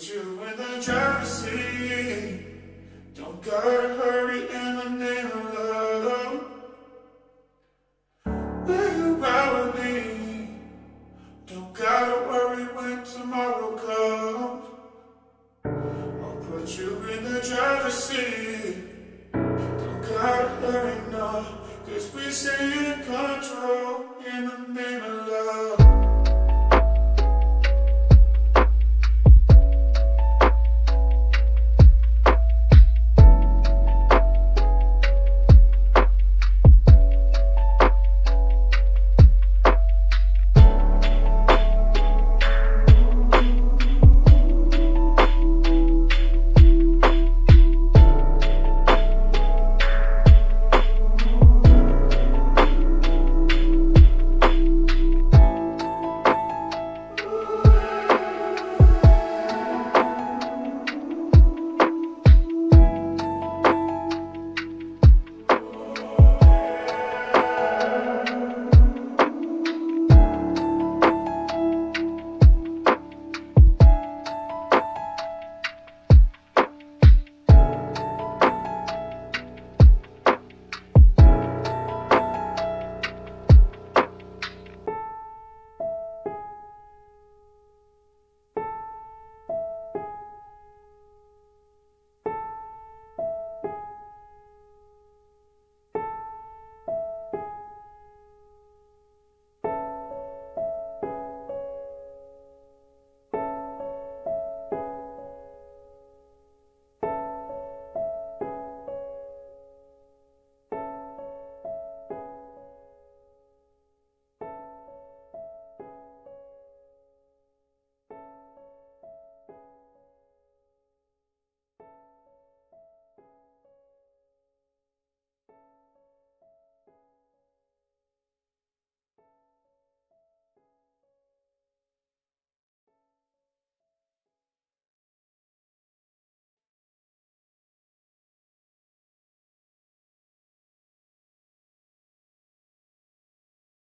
Put you in the driver's seat. Don't gotta hurry in the name of love. Will you ride with me? Don't gotta worry when tomorrow comes. I'll put you in the driver's seat. Don't gotta hurry now, cause we stay in control in the name of love.